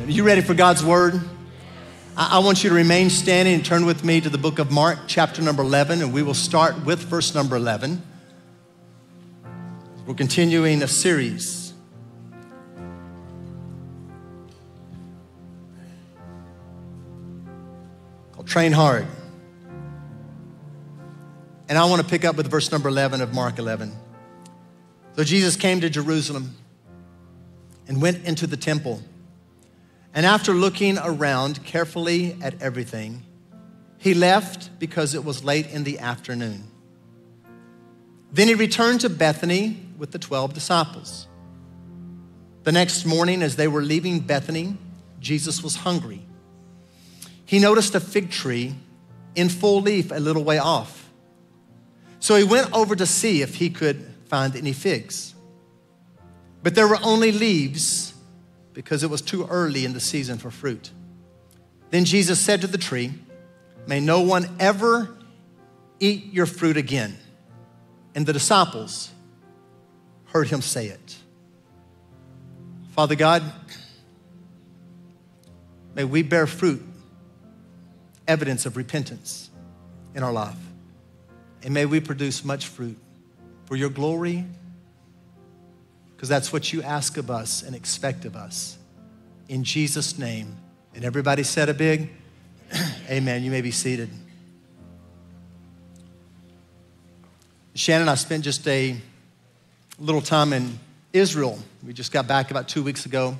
Are you ready for God's word? I, I want you to remain standing and turn with me to the book of Mark, chapter number 11, and we will start with verse number 11. We're continuing a series. called Train Hard. And I want to pick up with verse number 11 of Mark 11. So Jesus came to Jerusalem and went into the temple. And after looking around carefully at everything, he left because it was late in the afternoon. Then he returned to Bethany with the 12 disciples. The next morning, as they were leaving Bethany, Jesus was hungry. He noticed a fig tree in full leaf a little way off. So he went over to see if he could find any figs. But there were only leaves because it was too early in the season for fruit. Then Jesus said to the tree, May no one ever eat your fruit again. And the disciples heard him say it. Father God, may we bear fruit, evidence of repentance in our life. And may we produce much fruit for your glory, because that's what you ask of us and expect of us. In Jesus' name. And everybody said a big amen. You may be seated. Shannon I spent just a little time in Israel. We just got back about two weeks ago.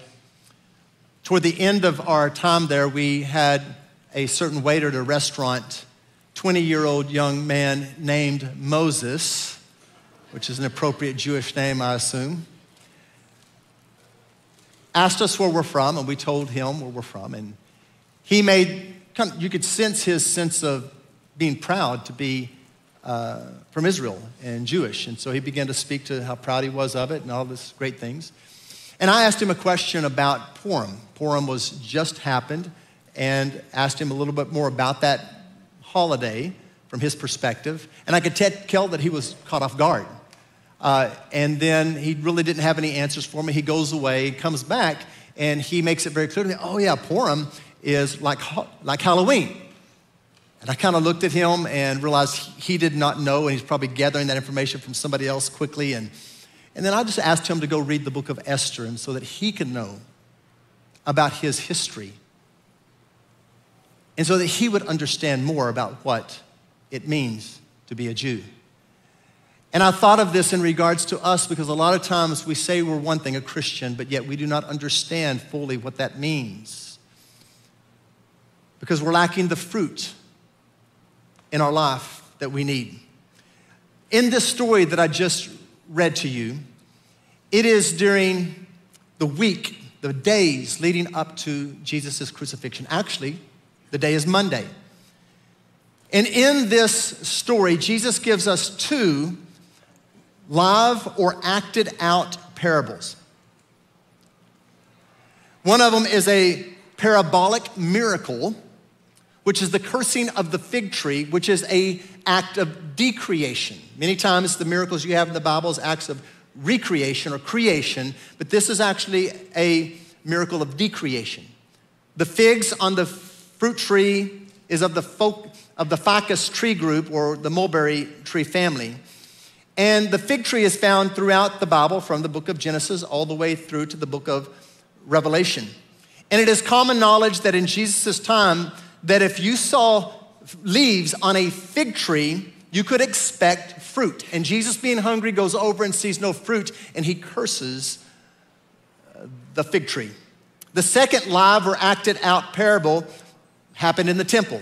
Toward the end of our time there, we had a certain waiter at a restaurant, 20 year old young man named Moses, which is an appropriate Jewish name, I assume, asked us where we're from, and we told him where we're from. And he made, you could sense his sense of being proud to be uh, from Israel and Jewish. And so he began to speak to how proud he was of it and all these great things. And I asked him a question about Purim. Purim was just happened, and asked him a little bit more about that holiday from his perspective. And I could tell that he was caught off guard. Uh, and then he really didn't have any answers for me. He goes away, comes back, and he makes it very clear to me oh, yeah, Purim is like, like Halloween. And I kind of looked at him and realized he did not know, and he's probably gathering that information from somebody else quickly. And, and then I just asked him to go read the book of Esther, and so that he could know about his history, and so that he would understand more about what it means to be a Jew. And I thought of this in regards to us because a lot of times we say we're one thing, a Christian, but yet we do not understand fully what that means. Because we're lacking the fruit in our life that we need. In this story that I just read to you, it is during the week, the days leading up to Jesus' crucifixion. Actually, the day is Monday. And in this story, Jesus gives us two live or acted out parables. One of them is a parabolic miracle which is the cursing of the fig tree, which is a act of decreation. Many times the miracles you have in the Bible is acts of recreation or creation, but this is actually a miracle of decreation. The figs on the fruit tree is of the folk, of the ficus tree group or the mulberry tree family. And the fig tree is found throughout the Bible from the book of Genesis all the way through to the book of Revelation. And it is common knowledge that in Jesus' time, that if you saw leaves on a fig tree, you could expect fruit. And Jesus, being hungry, goes over and sees no fruit, and he curses uh, the fig tree. The second live or acted out parable happened in the temple.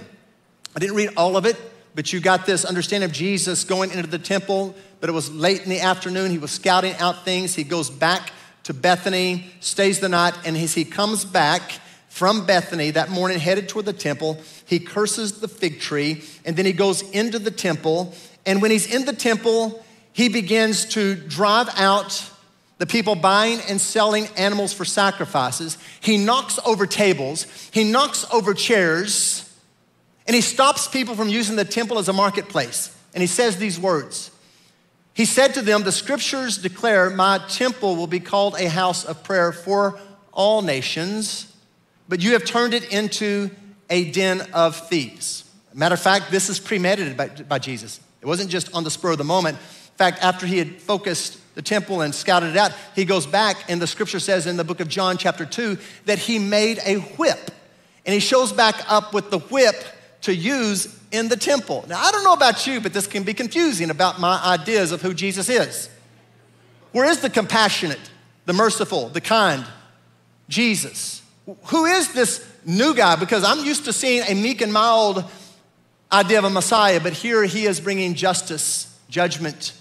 I didn't read all of it, but you got this understanding of Jesus going into the temple, but it was late in the afternoon. He was scouting out things. He goes back to Bethany, stays the night, and as he comes back, from Bethany that morning, headed toward the temple. He curses the fig tree, and then he goes into the temple. And when he's in the temple, he begins to drive out the people buying and selling animals for sacrifices. He knocks over tables, he knocks over chairs, and he stops people from using the temple as a marketplace. And he says these words He said to them, The scriptures declare, My temple will be called a house of prayer for all nations but you have turned it into a den of thieves. Matter of fact, this is premeditated by, by Jesus. It wasn't just on the spur of the moment. In fact, after he had focused the temple and scouted it out, he goes back, and the scripture says in the book of John, chapter 2, that he made a whip. And he shows back up with the whip to use in the temple. Now, I don't know about you, but this can be confusing about my ideas of who Jesus is. Where is the compassionate, the merciful, the kind? Jesus. Who is this new guy? Because I'm used to seeing a meek and mild idea of a Messiah, but here he is bringing justice, judgment.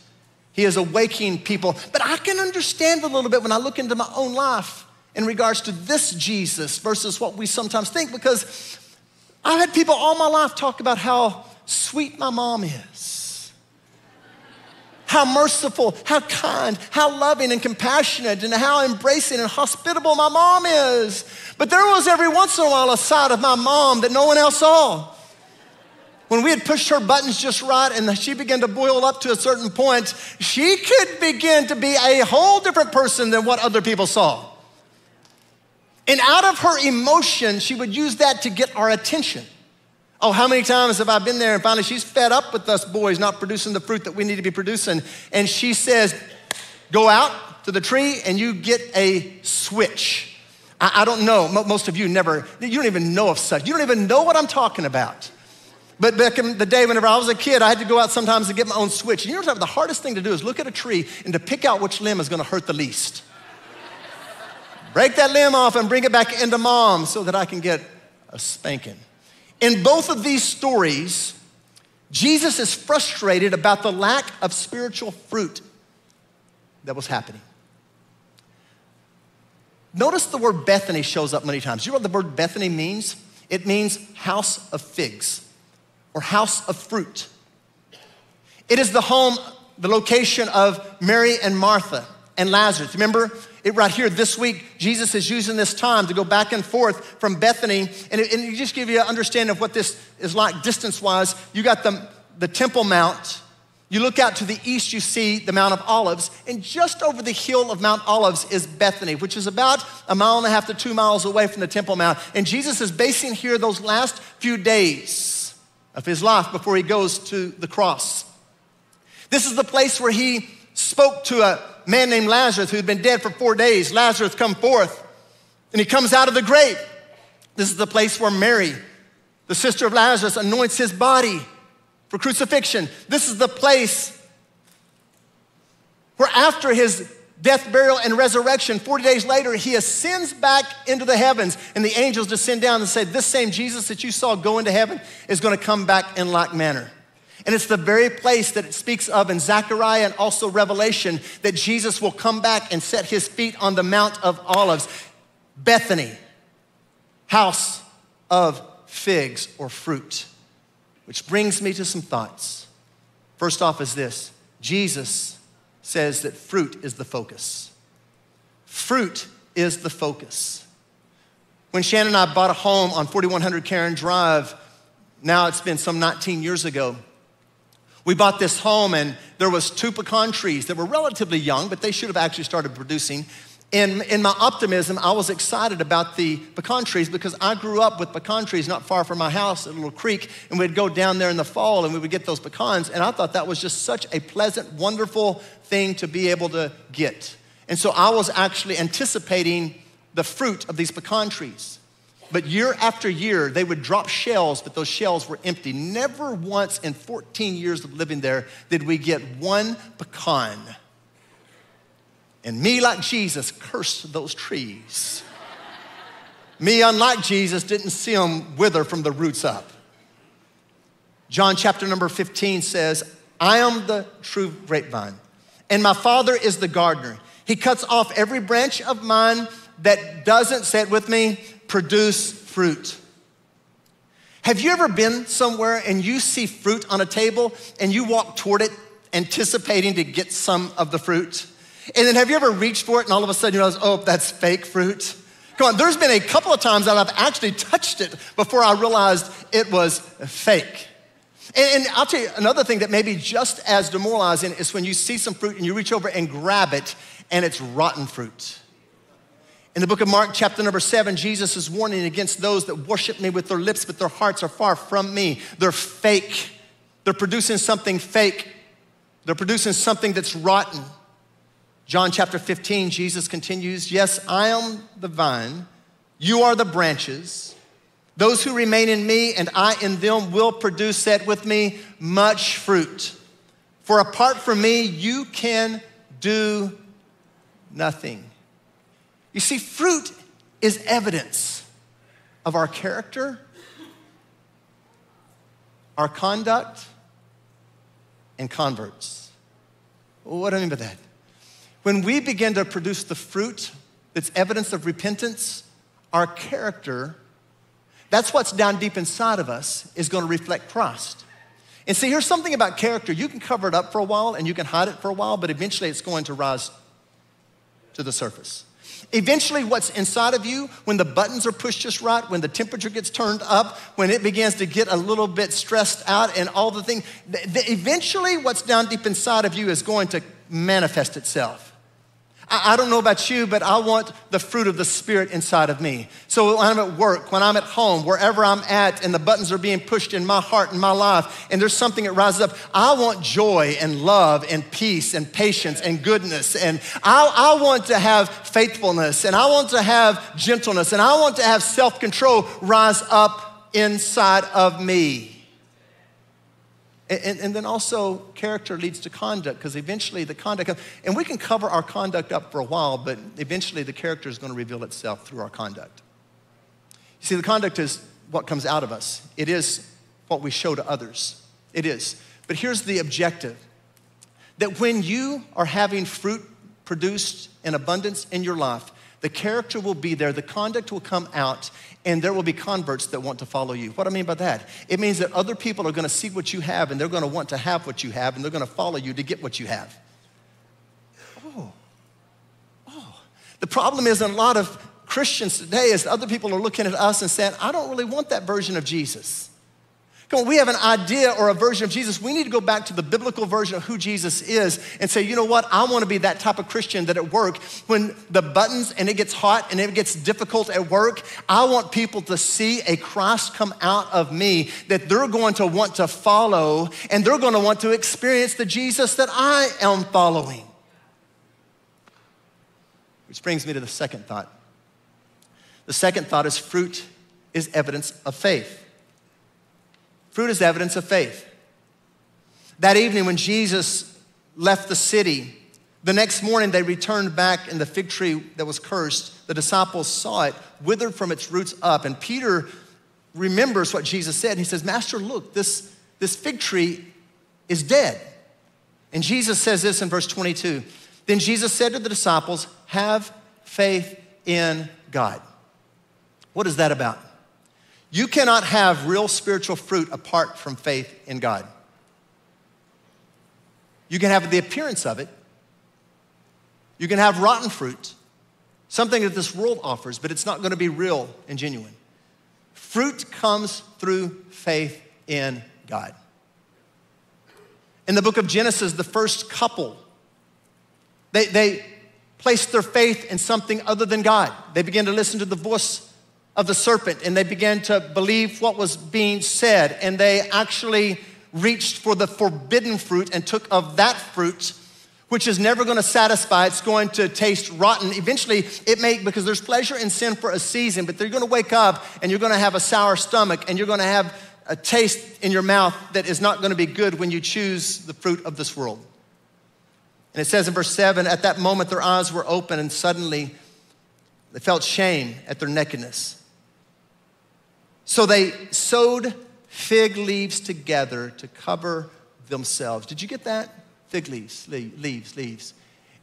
He is awakening people. But I can understand a little bit when I look into my own life in regards to this Jesus versus what we sometimes think, because I've had people all my life talk about how sweet my mom is, how merciful, how kind, how loving and compassionate, and how embracing and hospitable my mom is. But there was every once in a while a side of my mom that no one else saw. When we had pushed her buttons just right and she began to boil up to a certain point, she could begin to be a whole different person than what other people saw. And out of her emotion, she would use that to get our attention. Oh, how many times have I been there and finally she's fed up with us boys not producing the fruit that we need to be producing? And she says, Go out to the tree and you get a switch. I, I don't know, most of you never, you don't even know of such. You don't even know what I'm talking about. But back in the day, whenever I was a kid, I had to go out sometimes to get my own switch. And you know what the hardest thing to do is look at a tree and to pick out which limb is gonna hurt the least. Break that limb off and bring it back into mom so that I can get a spanking. In both of these stories, Jesus is frustrated about the lack of spiritual fruit that was happening. Notice the word Bethany shows up many times. You know what the word Bethany means? It means house of figs or house of fruit. It is the home, the location of Mary and Martha and Lazarus. Remember, it right here this week, Jesus is using this time to go back and forth from Bethany. And, it, and it just give you an understanding of what this is like distance wise. You got the, the Temple Mount. You look out to the east, you see the Mount of Olives. And just over the hill of Mount Olives is Bethany, which is about a mile and a half to two miles away from the Temple Mount. And Jesus is basing here those last few days of his life before he goes to the cross. This is the place where he spoke to a man named Lazarus who had been dead for four days. Lazarus, come forth. And he comes out of the grave. This is the place where Mary, the sister of Lazarus, anoints his body for crucifixion. This is the place where, after his death, burial, and resurrection, 40 days later, he ascends back into the heavens, and the angels descend down and say, This same Jesus that you saw go into heaven is going to come back in like manner. And it's the very place that it speaks of in Zechariah and also Revelation that Jesus will come back and set his feet on the Mount of Olives. Bethany, house of figs or fruit. Which brings me to some thoughts. First off, is this Jesus says that fruit is the focus. Fruit is the focus. When Shannon and I bought a home on 4100 Karen Drive, now it's been some 19 years ago, we bought this home and there was two pecan trees that were relatively young, but they should have actually started producing. In, in my optimism, I was excited about the pecan trees because I grew up with pecan trees not far from my house at a little creek, and we'd go down there in the fall and we would get those pecans, and I thought that was just such a pleasant, wonderful thing to be able to get. And so I was actually anticipating the fruit of these pecan trees. But year after year, they would drop shells, but those shells were empty. Never once in 14 years of living there did we get one pecan. And me, like Jesus, cursed those trees. me, unlike Jesus, didn't see them wither from the roots up. John chapter number 15 says, I am the true grapevine, and my Father is the gardener. He cuts off every branch of mine that doesn't, it with me, produce fruit. Have you ever been somewhere and you see fruit on a table and you walk toward it anticipating to get some of the fruit? And then have you ever reached for it and all of a sudden you realize, oh, that's fake fruit? Come on, there's been a couple of times that I've actually touched it before I realized it was fake. And, and, I'll tell you another thing that may be just as demoralizing is when you see some fruit and you reach over and grab it and it's rotten fruit. In the book of Mark, chapter number seven, Jesus is warning against those that worship me with their lips, but their hearts are far from me. They're fake. They're producing something fake. They're producing something that's rotten. John chapter 15, Jesus continues, Yes, I am the vine, you are the branches. Those who remain in me and I in them will produce, said with me, much fruit. For apart from me, you can do nothing. You see, fruit is evidence of our character, our conduct, and converts. What do I mean by that? When we begin to produce the fruit that's evidence of repentance, our character, that's what's down deep inside of us, is going to reflect Christ. And see, here's something about character. You can cover it up for a while and you can hide it for a while, but eventually it's going to rise to the surface. Eventually, what's inside of you, when the buttons are pushed just right, when the temperature gets turned up, when it begins to get a little bit stressed out, and all the things, eventually, what's down deep inside of you is going to manifest itself. I, don't know about you, but I want the fruit of the Spirit inside of me. So when I'm at work, when I'm at home, wherever I'm at, and the buttons are being pushed in my heart and my life, and there's something that rises up, I want joy and love and peace and patience and goodness. And I, I want to have faithfulness, and I want to have gentleness, and I want to have self control rise up inside of me. And, and, then also, character leads to conduct because eventually the conduct, and we can cover our conduct up for a while, but eventually the character is going to reveal itself through our conduct. You see, the conduct is what comes out of us, it is what we show to others. It is. But here's the objective that when you are having fruit produced in abundance in your life, the character will be there, the conduct will come out, and there will be converts that want to follow you. What do I mean by that? It means that other people are going to see what you have and they're going to want to have what you have and they're going to follow you to get what you have. Oh, oh. The problem is, in a lot of Christians today, is other people are looking at us and saying, I don't really want that version of Jesus. Come on, we have an idea or a version of Jesus. We need to go back to the biblical version of who Jesus is and say, you know what? I want to be that type of Christian that at work, when the buttons and it gets hot and it gets difficult at work, I want people to see a Christ come out of me that they're going to want to follow and they're going to want to experience the Jesus that I am following. Which brings me to the second thought. The second thought is fruit is evidence of faith. Fruit is evidence of faith. That evening, when Jesus left the city, the next morning they returned back, and the fig tree that was cursed, the disciples saw it withered from its roots up. And Peter remembers what Jesus said. He says, Master, look, this, this fig tree is dead. And Jesus says this in verse 22 Then Jesus said to the disciples, Have faith in God. What is that about? You cannot have real spiritual fruit apart from faith in God. You can have the appearance of it. You can have rotten fruit, something that this world offers, but it's not going to be real and genuine. Fruit comes through faith in God. In the book of Genesis, the first couple, they, they placed their faith in something other than God. They began to listen to the voice of the serpent and they began to believe what was being said and they actually reached for the forbidden fruit and took of that fruit which is never going to satisfy. It's going to taste rotten. Eventually it may because there's pleasure in sin for a season but they're going to wake up and you're going to have a sour stomach and you're going to have a taste in your mouth that is not going to be good when you choose the fruit of this world. And it says in verse 7 at that moment their eyes were open and suddenly they felt shame at their nakedness so they sewed fig leaves together to cover themselves. Did you get that? Fig leaves, leaves, leaves.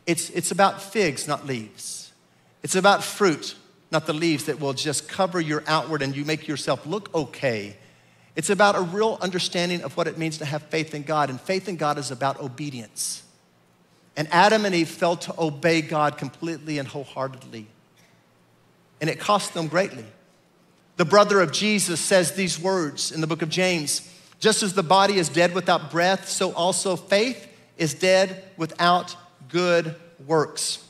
It's, it's about figs, not leaves. It's about fruit, not the leaves that will just cover your outward and you make yourself look okay. It's about a real understanding of what it means to have faith in God. And faith in God is about obedience. And Adam and Eve felt to obey God completely and wholeheartedly. And it cost them greatly. The brother of Jesus says these words in the book of James just as the body is dead without breath, so also faith is dead without good works.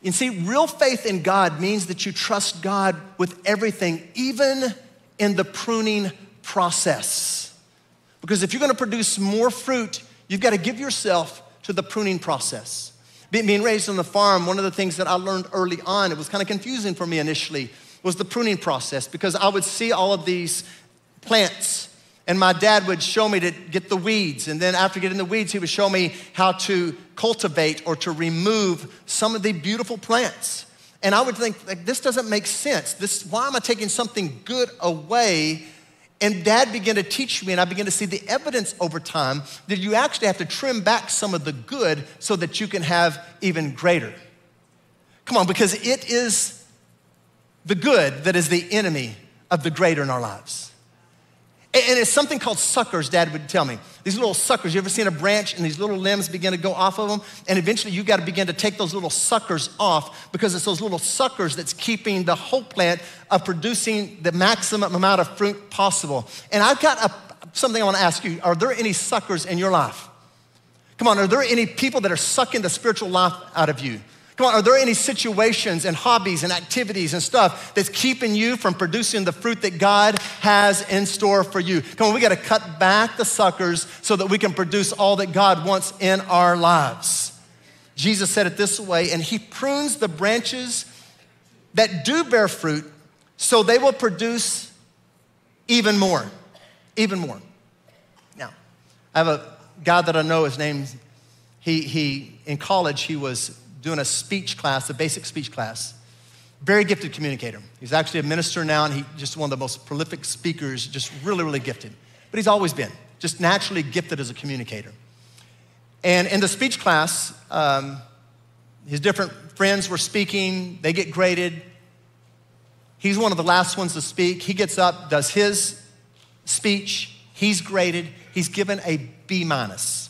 You see, real faith in God means that you trust God with everything, even in the pruning process. Because if you're gonna produce more fruit, you've gotta give yourself to the pruning process. Being raised on the farm, one of the things that I learned early on, it was kind of confusing for me initially, was the pruning process because I would see all of these plants and my dad would show me to get the weeds. And then after getting the weeds, he would show me how to cultivate or to remove some of the beautiful plants. And I would think, like, this doesn't make sense. This, why am I taking something good away? And dad began to teach me, and I began to see the evidence over time that you actually have to trim back some of the good so that you can have even greater. Come on, because it is the good that is the enemy of the greater in our lives. And it's something called suckers, dad would tell me. These little suckers, you ever seen a branch and these little limbs begin to go off of them? And eventually you got to begin to take those little suckers off because it's those little suckers that's keeping the whole plant of producing the maximum amount of fruit possible. And I've got a, something I want to ask you. Are there any suckers in your life? Come on, are there any people that are sucking the spiritual life out of you? Come on, are there any situations and hobbies and activities and stuff that's keeping you from producing the fruit that God has in store for you? Come on, we got to cut back the suckers so that we can produce all that God wants in our lives. Jesus said it this way, and He prunes the branches that do bear fruit so they will produce even more. Even more. Now, I have a guy that I know, his name, he, he in college, he was doing a speech class, a basic speech class. Very gifted communicator. He's actually a minister now, and he's just one of the most prolific speakers, just really, really gifted. But he's always been just naturally gifted as a communicator. And in the speech class, um, his different friends were speaking, they get graded. He's one of the last ones to speak. He gets up, does his speech, he's graded, he's given a B minus.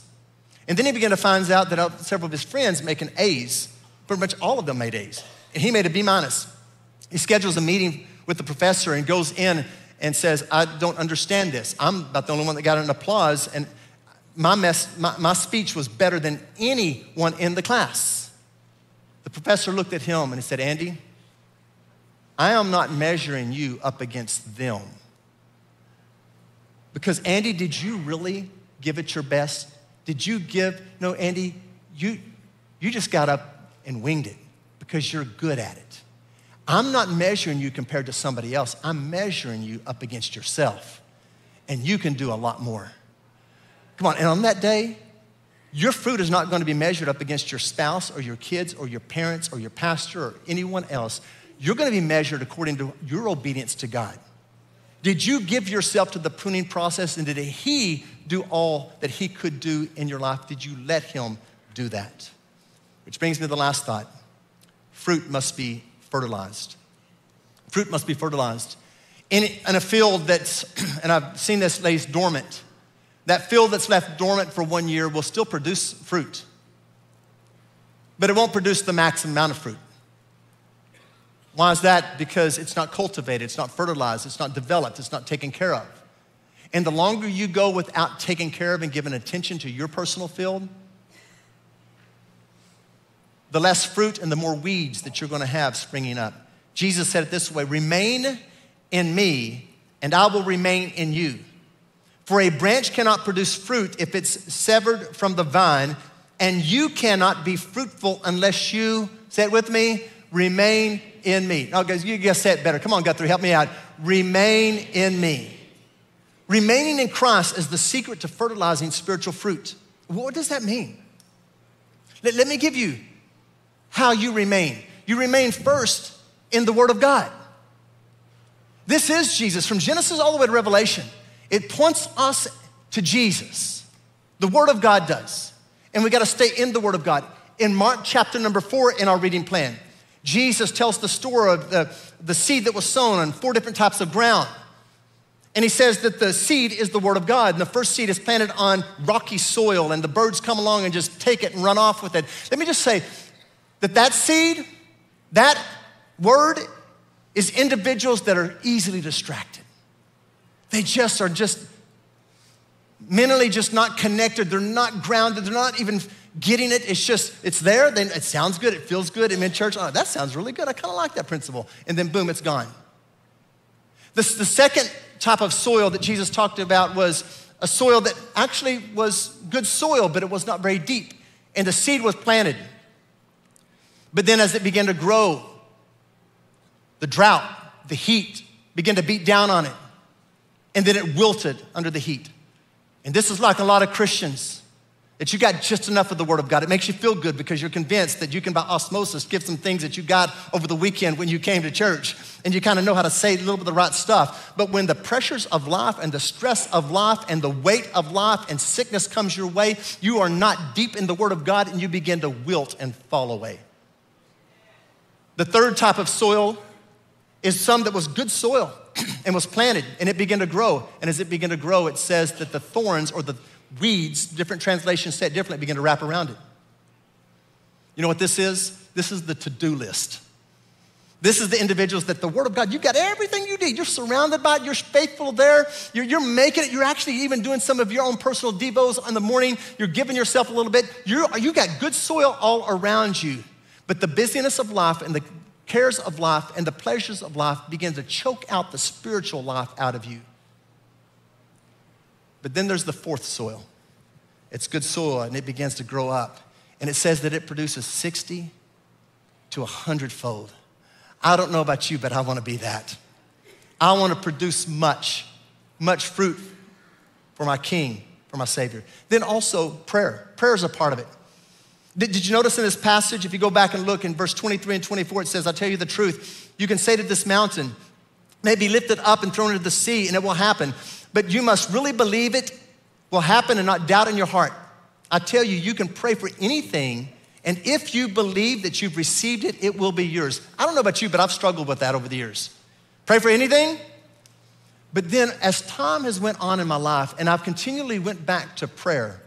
And then he began to find out that uh, several of his friends making A's. Pretty much all of them made A's. And he made a B minus. He schedules a meeting with the professor and goes in and says, I don't understand this. I'm about the only one that got an applause, and my, mess, my, my speech was better than anyone in the class. The professor looked at him and he said, Andy, I am not measuring you up against them. Because, Andy, did you really give it your best? Did you give? No, Andy, you, you just got up and winged it because you're good at it. I'm not measuring you compared to somebody else. I'm measuring you up against yourself. And you can do a lot more. Come on, and on that day, your fruit is not going to be measured up against your spouse or your kids or your parents or your pastor or anyone else. You're going to be measured according to your obedience to God. Did you give yourself to the pruning process and did He do all that He could do in your life? Did you let Him do that? Which brings me to the last thought fruit must be fertilized. Fruit must be fertilized. In, in a field that's, and I've seen this lays dormant, that field that's left dormant for one year will still produce fruit, but it won't produce the maximum amount of fruit. Why is that? Because it's not cultivated, it's not fertilized, it's not developed, it's not taken care of. And the longer you go without taking care of and giving attention to your personal field, the less fruit and the more weeds that you're going to have springing up. Jesus said it this way Remain in me, and I will remain in you. For a branch cannot produce fruit if it's severed from the vine, and you cannot be fruitful unless you, say it with me, remain in me. Guys, you guys say it better. Come on, Guthrie, help me out. Remain in me. Remaining in Christ is the secret to fertilizing spiritual fruit. What does that mean? Let, let me give you how you remain. You remain first in the Word of God. This is Jesus from Genesis all the way to Revelation. It points us to Jesus. The Word of God does. And we got to stay in the Word of God. In Mark chapter number four in our reading plan, Jesus tells the story of the, the seed that was sown on four different types of ground. And he says that the seed is the word of God. And the first seed is planted on rocky soil, and the birds come along and just take it and run off with it. Let me just say that that seed, that word, is individuals that are easily distracted. They just are just mentally just not connected. They're not grounded. They're not even getting it. It's just, it's there, then it sounds good, it feels good. I'm in church, oh, that sounds really good. I kind of like that principle. And then boom, it's gone. The, the second type of soil that Jesus talked about was a soil that actually was good soil, but it was not very deep. And the seed was planted. But then as it began to grow, the drought, the heat began to beat down on it. And then it wilted under the heat. And this is like a lot of Christians that you got just enough of the Word of God. It makes you feel good because you're convinced that you can, by osmosis, give some things that you got over the weekend when you came to church. And you kind of know how to say a little bit of the right stuff. But when the pressures of life and the stress of life and the weight of life and sickness comes your way, you are not deep in the Word of God and you begin to wilt and fall away. The third type of soil is some that was good soil and was planted and it began to grow. And as it began to grow, it says that the thorns or the weeds, different translations say differently, begin to wrap around it. You know what this is? This is the to do list. This is the individuals that the Word of God, you've got everything you need. You're surrounded by it. You're faithful there. You're, you're, making it. You're actually even doing some of your own personal devos in the morning. You're giving yourself a little bit. You're, you got good soil all around you. But the busyness of life and the cares of life and the pleasures of life begin to choke out the spiritual life out of you. But then there's the fourth soil. It's good soil and it begins to grow up. And it says that it produces 60 to 100 fold. I don't know about you, but I want to be that. I want to produce much, much fruit for my King, for my Savior. Then also prayer. Prayer is a part of it. Did, did you notice in this passage, if you go back and look in verse 23 and 24, it says, I'll tell you the truth. You can say to this mountain, may be lifted up and thrown into the sea, and it will happen. But you must really believe it will happen and not doubt in your heart. I tell you, you can pray for anything, and if you believe that you've received it, it will be yours. I don't know about you, but I've struggled with that over the years. Pray for anything, but then as time has went on in my life, and I've continually went back to prayer,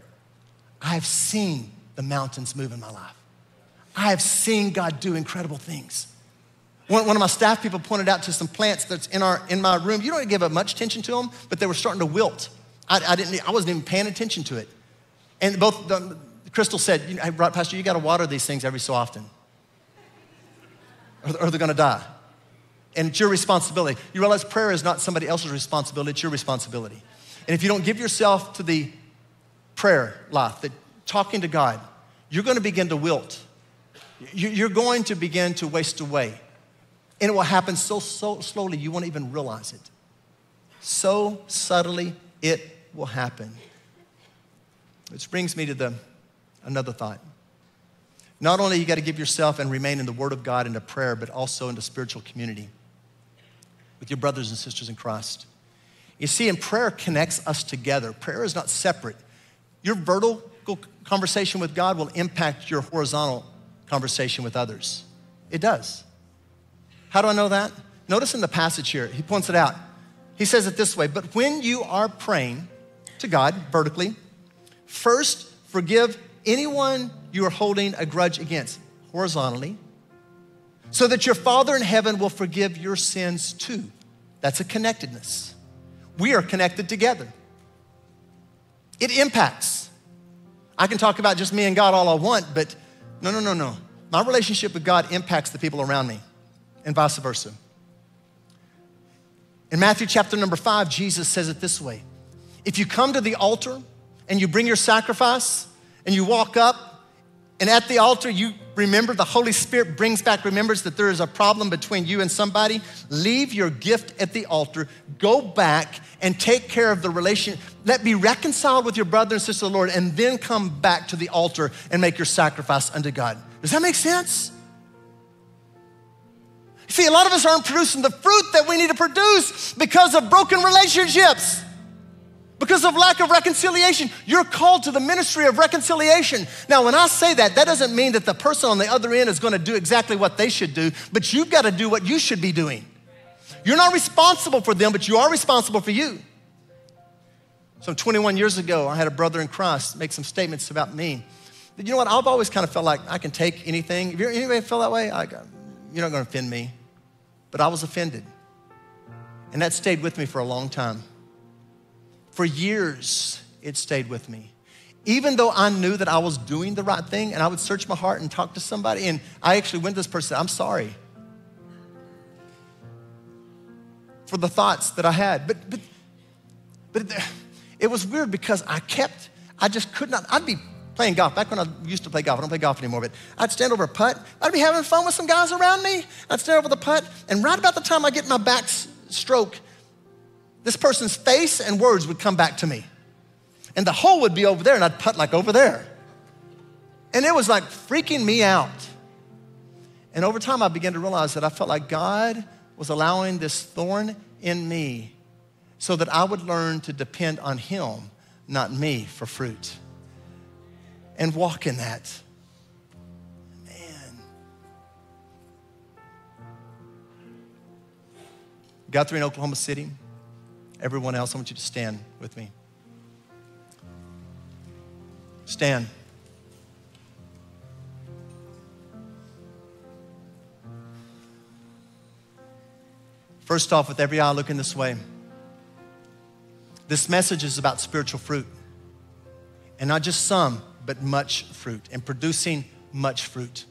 I've seen the mountains move in my life. I have seen God do incredible things. One, one of my staff people pointed out to some plants that's in, our, in my room. You don't give up much attention to them, but they were starting to wilt. I, I, didn't, I wasn't even paying attention to it. And both, the, Crystal said, hey, Pastor, you got to water these things every so often, or, or they're going to die. And it's your responsibility. You realize prayer is not somebody else's responsibility, it's your responsibility. And if you don't give yourself to the prayer life, that talking to God, you're going to begin to wilt. You're going to begin to waste away. And it will happen so, so slowly you won't even realize it. So subtly it will happen. Which brings me to the, another thought. Not only you got to give yourself and remain in the Word of God into prayer, but also into spiritual community with your brothers and sisters in Christ. You see, and prayer connects us together. Prayer is not separate. Your vertical conversation with God will impact your horizontal conversation with others. It does. How do I know that? Notice in the passage here, he points it out. He says it this way But when you are praying to God vertically, first forgive anyone you are holding a grudge against horizontally, so that your Father in heaven will forgive your sins too. That's a connectedness. We are connected together. It impacts. I can talk about just me and God all I want, but no, no, no, no. My relationship with God impacts the people around me and vice versa. In Matthew chapter number five, Jesus says it this way If you come to the altar and you bring your sacrifice and you walk up, and at the altar, you remember the Holy Spirit brings back remembrance that there is a problem between you and somebody. Leave your gift at the altar, go back and take care of the relation. Let be reconciled with your brother and sister, the Lord, and then come back to the altar and make your sacrifice unto God. Does that make sense? See, a lot of us aren't producing the fruit that we need to produce because of broken relationships, because of lack of reconciliation. You're called to the ministry of reconciliation. Now, when I say that, that doesn't mean that the person on the other end is going to do exactly what they should do, but you've got to do what you should be doing. You're not responsible for them, but you are responsible for you. Some 21 years ago, I had a brother in Christ make some statements about me. You know what? I've always kind of felt like I can take anything. Have you anybody feel that way? I, uh, you're not going to offend me but I was offended. And that stayed with me for a long time. For years, it stayed with me. even though I knew that I was doing the right thing, and I would search my heart and talk to somebody, and I actually went to this person, I'm sorry for the thoughts that I had. But, but, but it was weird because I kept, I just could not, I'd be playing golf. Back when I used to play golf, I don't play golf anymore, but I'd stand over a putt. I'd be having fun with some guys around me. I'd stand over the putt, and right about the time I get my back stroke, this person's face and words would come back to me. And the hole would be over there, and I'd putt like over there. And it was like freaking me out. And over time, I began to realize that I felt like God was allowing this thorn in me so that I would learn to depend on Him, not me, for fruit. And walk in that. Man. Guthrie in Oklahoma City. Everyone else, I want you to stand with me. Stand. First off, with every eye looking this way, this message is about spiritual fruit. And not just some, but much fruit, and producing much fruit.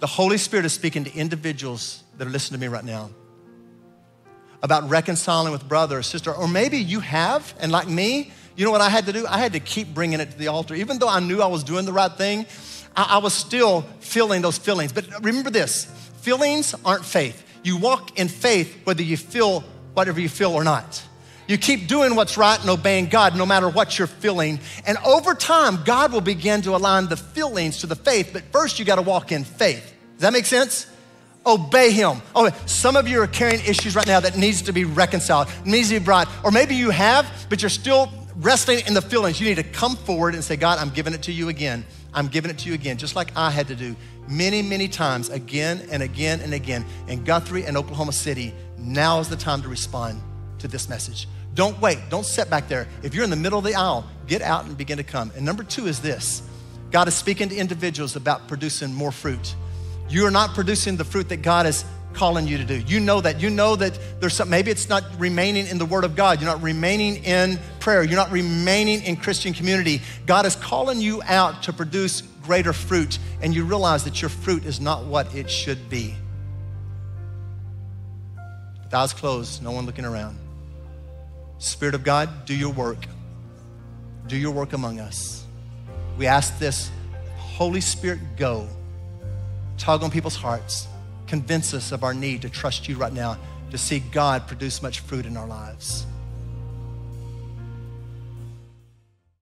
The Holy Spirit is speaking to individuals that are listening to me right now about reconciling with brother or sister, or maybe you have, and like me, you know what I had to do? I had to keep bringing it to the altar. Even though I knew I was doing the right thing, I, I was still feeling those feelings. But remember this feelings aren't faith. You walk in faith whether you feel whatever you feel or not. You keep doing what's right and obeying God no matter what you're feeling. And over time, God will begin to align the feelings to the faith. But first, you got to walk in faith. Does that make sense? Obey Him. Oh, some of you are carrying issues right now that needs to be reconciled, needs to be brought. Or maybe you have, but you're still resting in the feelings. You need to come forward and say, God, I'm giving it to you again. I'm giving it to you again, just like I had to do many, many times, again and again and again. In Guthrie and Oklahoma City, now is the time to respond to this message. Don't wait. Don't sit back there. If you're in the middle of the aisle, get out and begin to come. And number two is this God is speaking to individuals about producing more fruit. You are not producing the fruit that God is calling you to do. You know that. You know that there's some, maybe it's not remaining in the Word of God. You're not remaining in prayer. You're not remaining in Christian community. God is calling you out to produce greater fruit, and you realize that your fruit is not what it should be. With eyes closed, no one looking around. Spirit of God, do your work. Do your work among us. We ask this Holy Spirit, go. Tug on people's hearts. Convince us of our need to trust you right now to see God produce much fruit in our lives.